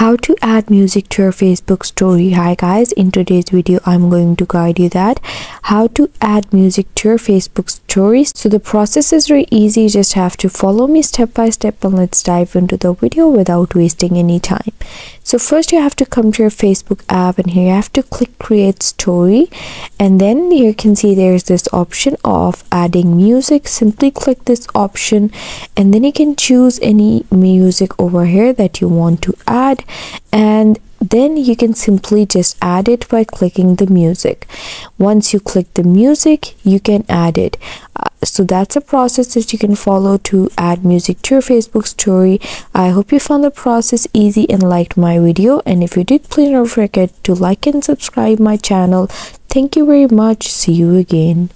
how to add music to your facebook story. Hi guys in today's video i'm going to guide you that how to add music to your facebook stories. So the process is very easy. You just have to follow me step by step and let's dive into the video without wasting any time. So first you have to come to your facebook app and here you have to click create story. And then here you can see there's this option of adding music. Simply click this option and then you can choose any music over here that you want to add. And then you can simply just add it by clicking the music. Once you click the music you can add it. Uh, so that's a process that you can follow to add music to your facebook story. I hope you found the process easy and liked my video. And if you did please don't forget to like and subscribe my channel. Thank you very much. See you again